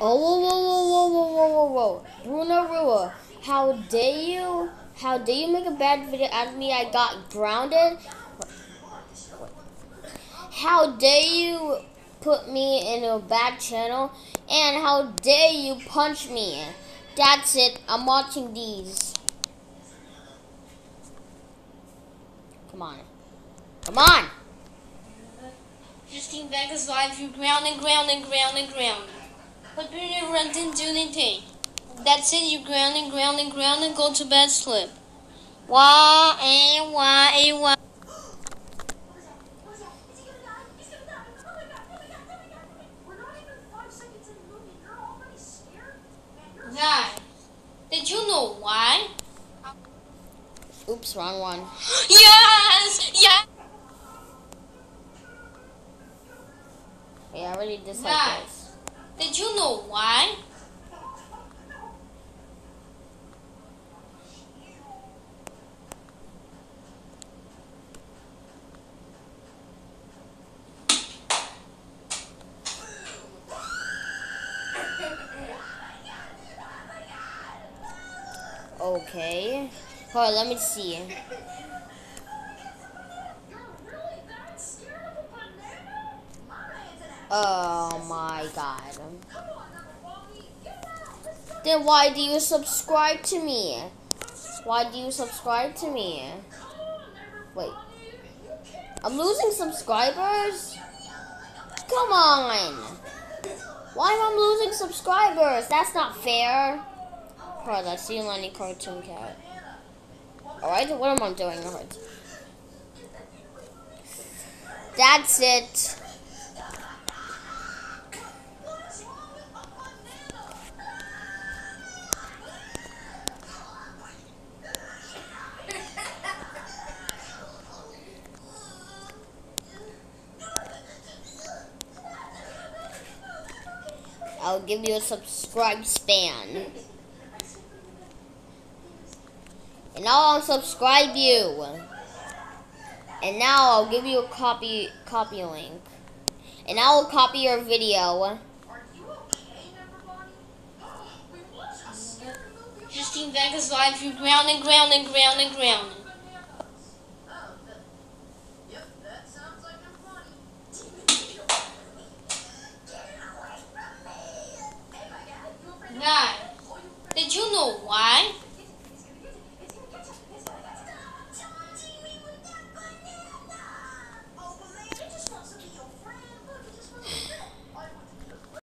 Oh, whoa, whoa, whoa, whoa, whoa, whoa, whoa. Bruno Rua, how dare you? How dare you make a bad video out of me? I got grounded. How dare you put me in a bad channel? And how dare you punch me? That's it. I'm watching these. Come on. Come on! Justin Vegas live, you ground and ground and ground and ground. But Run didn't do anything. That's it, you ground and ground and ground and go to bed slip. Why, and why, and why. Guy, did you know why? Oops, wrong one. Yes! Yes! Yeah, I already dislike this. Did you know why? Okay. Hold on, let me see. Oh my god. Then why do you subscribe to me? Why do you subscribe to me? Wait. I'm losing subscribers? Come on. Why am I losing subscribers? That's not fair. Hold on, see Lenny Cartoon Cat. Alright, what am I doing? That's it. I'll give you a subscribe span. And I'll subscribe you. And now I'll give you a copy copy link. And I will copy your video. Justin Vegas live, you ground and ground and ground and ground. why.